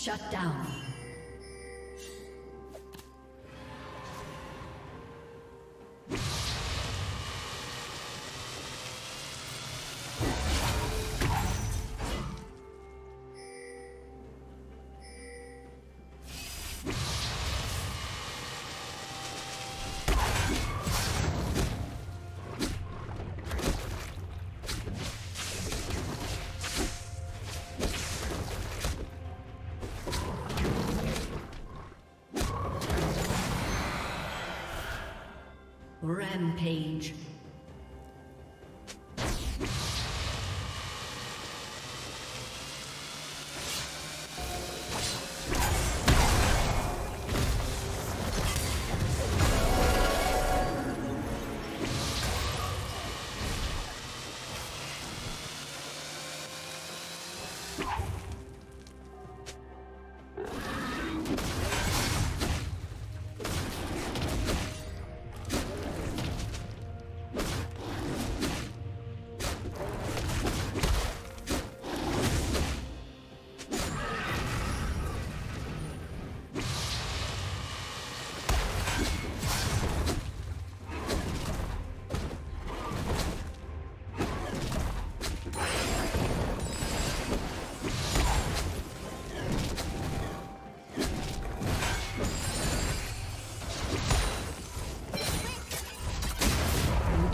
Shut down. Rampage.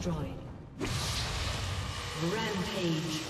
Destroyed. Rampage.